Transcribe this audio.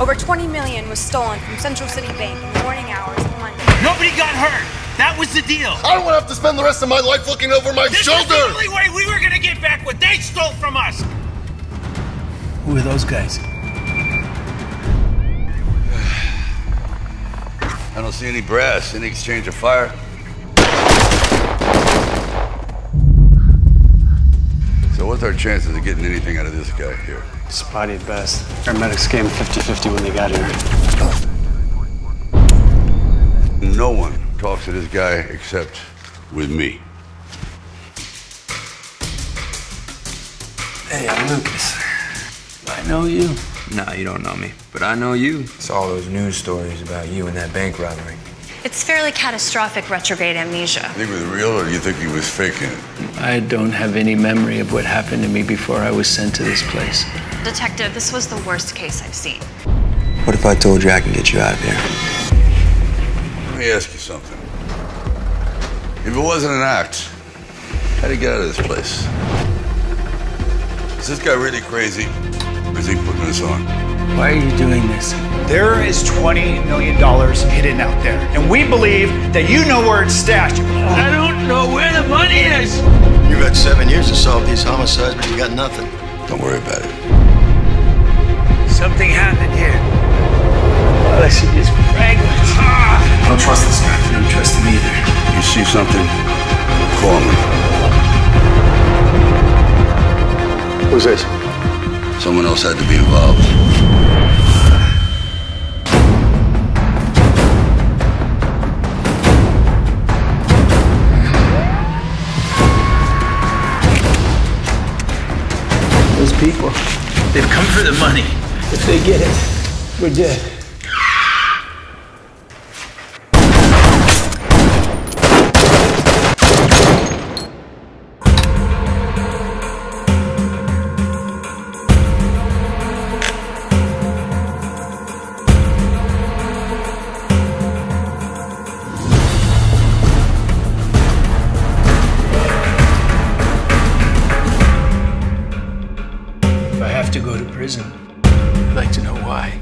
Over 20 million was stolen from Central City Bank in the morning hours of Monday. Nobody got hurt. That was the deal. I don't want to have to spend the rest of my life looking over my This shoulder. was the only way we were gonna get back what they stole from us. Who are those guys? I don't see any brass, any exchange of fire. What's our chances of getting anything out of this guy here? Spotty at best. Paramedics came 50-50 when they got here. No one talks to this guy except with me. Hey, I'm Lucas. I know you. No, you don't know me, but I know you. It's all those news stories about you and that bank robbery. It's fairly catastrophic retrograde amnesia. Think it was real, or do you think he was faking it? I don't have any memory of what happened to me before I was sent to this place. Detective, this was the worst case I've seen. What if I told you I can get you out of here? Let me ask you something. If it wasn't an act, how'd you get out of this place? Is this guy really crazy? Or is he putting this on? Why are you doing this? There is $20 million hidden out there, and we believe that you know where it's stashed. I don't know where the money is. You've had seven years to solve these homicides, but you got nothing. Don't worry about it. Something happened here. All I see is fragments. I don't trust this guy. I don't trust him either. You see something? Call me. Who's this? Someone else had to be involved. People, they've come for the money. If they get it, we're dead. prison. I'd like to know why.